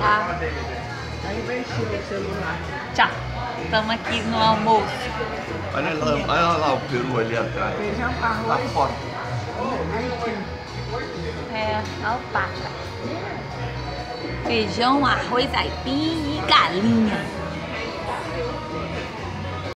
Ah. Tá? Aí vai encher o celular. Tchau. Estamos aqui no almoço. Olha lá, olha lá o peru ali atrás. Feijão com arroz. Tá lá fora. É, alpaca. Feijão, arroz, aipim e galinha.